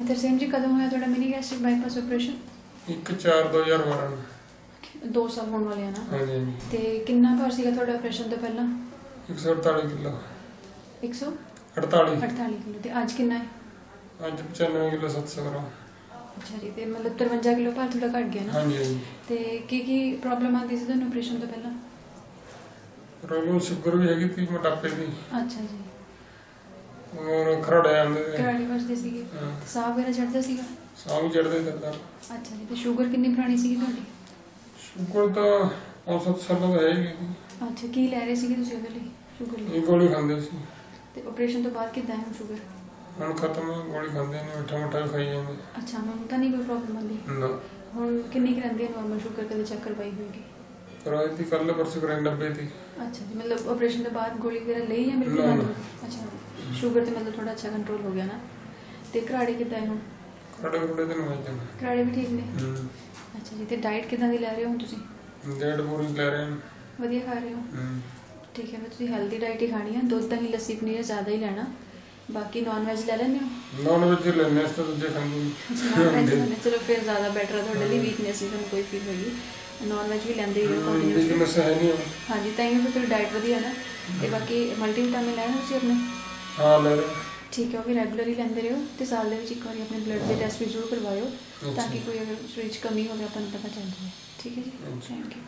ਤਰਸੇਮ ਜੀ ਕਦੋਂ ਹੋਇਆ ਤੁਹਾਡਾ ਮਿਨੀ ਗੈਸਟ੍ਰਿਕ ਬਾਈਪਾਸ ਆਪਰੇਸ਼ਨ 1 4 2012 2 ਸਾਲ ਹੋਣ ਵਾਲੇ ਆ ਨਾ? ਹਾਂਜੀ ਹਾਂਜੀ। ਤੇ ਕਿੰਨਾ ਭਾਰ ਸੀਗਾ ਤੁਹਾਡਾ ਆਪਰੇਸ਼ਨ ਤੋਂ ਪਹਿਲਾਂ? 148 ਕਿਲੋ। 148 48 ਕਿਲੋ ਤੇ ਅੱਜ ਕਿੰਨਾ ਹੈ? ਅੱਜ 95 ਕਿਲੋ 700 ਗ੍ਰਾਮ ਅੱਛਾ ਜੀ ਤੇ ਮਤਲਬ 53 ਕਿਲੋ ਭਾਰ ਤੁਹਾਡਾ ਘਟ ਗਿਆ ਨਾ? ਹਾਂਜੀ ਹਾਂਜੀ। ਤੇ ਕੀ ਕੀ ਪ੍ਰੋਬਲਮ ਆਉਂਦੀ ਸੀ ਤੁਹਾਨੂੰ ਆਪਰੇਸ਼ਨ ਤੋਂ ਪਹਿਲਾਂ? ਰੋਲੂ ਸ਼ੂਗਰ ਵੀ ਹੈਗੀ ਤੀ ਮੋਟਾਪੇ ਦੀ ਅੱਛਾ ਜੀ। ਔਰ ਖਰੜੇ ਆਉਂਦੇ ਤੇ ਕਰਾੜੀ ਵਸਦੇ ਸੀਗੇ। ਹਾਂ, ਸਾਹ ਵਗੈਰਾ ਚੜਦਾ ਸੀਗਾ? ਸਾਹ ਵੀ ਚੜਦੇ ਕਰਦਾ ਅੱਛਾ ਜੀ ਤੇ ਸ਼ੂਗਰ ਕਿੰਨੀ ਪੁਰਾਣੀ ਸੀਗੀ ਤੁਹਾਡੀ? ਸ਼ੂਗਰ ਤਾਂ ਔਸਤ ਦਾ ਹੈਗੀ ਤੀ। ਅੱਛਾ ਕੀ ਲੈ ਰਹੇ ਸੀਗੇ ਤੁਸੀਂ ਉਹਦੇ ਲਈ ਸ਼ੂਗਰ ਲਈ? ਇਹ ਗੋਲੀ ਖਾਂਦੇ ਸੀ। ਤੇ ਆਪਰੇਸ਼ਨ ਤੋਂ ਬਾਅਦ ਕਿੱਦਾਂ ਹੈ ਸ਼ੂਗਰ? ਹੁਣ ਖਤਮ ਹੈ ਗੋਲੀ ਖਾਂਦੇ ਨੇ ਮਿੱਠਾ ਮਿੱਠਾ ਖਾਈ ਜਾਂਦੇ। ਅੱਛਾ ਹੁਣ ਤਾਂ ਨਹੀਂ ਕੋਈ ਪ੍ਰੋਬਲਮ ਆਉਂਦੀ। ਨਾ। ਹੁਣ ਕਿੰਨੀ ਕੁ ਰਹਿੰਦੀ ਹੈ ਨਾਰਮਲ ਸ਼ੂਗਰ ਕਦੇ ਚੈੱਕ ਕਰਵਾਈ ਹੋਏਗੀ? ਕਰਾਈ ਤੀ ਕੱਲ ਪਰਸੋਂ ਕਰਾਈ 90 ਤੀ ਅੱਛਾ ਜੀ ਮਤਲਬ ਆਪਰੇਸ਼ਨ ਤੋਂ ਬਾਅਦ ਗੋਲੀ ਵਗੈਰਾ ਲਈ ਜਾਂ ਬਿਲਕੁਲ ਨਾ। ਹੋ? ਅੱਛਾ ਸ਼ੂਗਰ ਤੇ ਮਤਲਬ ਥੋੜਾ ਅੱਛਾ ਕੰਟਰੋਲ ਹੋ ਗਿਆ ਨਾ? ਤੇ ਘਰਾੜੇ ਕਿੱਦਾਂ ਹੈ ਹੁਣ ਖਰੜੇ ਖੁੜੇ ਤੇ ਨੂੰ ਹੋ ਜਾਂਦੇ ਘਰਾੜੇ ਵੀ ਠੀਕ ਨੇ? ਹੂੰ। ਅੱਛਾ ਜੀ ਤੇ ਡਾਈਟ ਕਿਦਾਂ ਦੀ ਲੈ ਰਹੇ ਹੋ ਤੁਸੀਂ? ਡੇਢ ਪੂਰੀ ਲੈ ਰਹੇ ਨੇ ਵਧੀਆ ਖਾ ਰਹੇ ਹੋ? ਹੂੰ। ਠੀਕ ਹੈ ਫਿਰ ਤੁਸੀਂ ਹੈਲਦੀ ਡਾਈਟ ਹੀ ਖਾਣੀ ਹੈ ਦੁੱਧ ਦਹੀਂ ਲੱਸੀ ਪਨੀਰ ਜ਼ਿਆਦਾ ਹੀ ਲੈਣਾ। ਬਾਕੀ ਨਾਨ ਵੈਜ ਲੈ ਲੈਂਦੇ ਹੋ? ਨੌਨ ਵੈਜ ਲੈਣੇ ਇਸ ਤੋਂ ਦੂਜੇ ਖਾਂਦੇ ਲੈਂਦੇ। ਚਲੋ ਫਿਰ ਜ਼ਿਆਦਾ ਬੈਟਰ ਹੈ ਤੁਹਾਡੇ ਲਈ ਵੀਕਨੈਸ ਨਹੀਂ ਤੁਹਾਨੂੰ ਕੋਈ ਫੀਲ ਹੋਏਗੀ ਨਾਨ ਵੈਜ ਵੀ ਲੈਂਦੇ ਹੀ ਰਹੋ continuously। ਬਿਜ਼ਨਸ ਹੈ ਨਹੀਂ। ਹਾਂਜੀ ਤਾਂ ਹੀ ਫਿਰ ਤੁਹਾਡੀ ਡਾਈਟ ਵਧੀਆ ਨਾ ਤੇ ਬਾਕੀ ਮਲਟੀ ਵਿਟਾਮਿਨ ਲੈਣਾ ਤੁਸੀਂ ਆਪਣੇ ਹਾਂ ਲੈ ਠੀਕ ਹੈ ਉਹ ਵੀ ਰੈਗੂਲਰ ਹੀ ਲੈਂਦੇ ਰਹੋ ਤੇ ਸਾਲ ਦੇ ਵਿੱਚ ਇੱਕ ਵਾਰੀ ਆਪਣੇ ਬਲੱਡ ਦੇ ਟੈਸਟ ਵੀ ਜ਼ਰੂਰ ਕਰਵਾਇਓ ਤਾਂ। ਕਿ ਕੋਈ ਅਗਰ ਸਰੀਰ 'ਚ ਕਮੀ ਹੋਵੇ ਆਪਾਂ ਨੂੰ ਪਤਾ ਚੱਲ ਜਾਵੇ ਠੀਕ ਹੈ ਜੀ। Thank you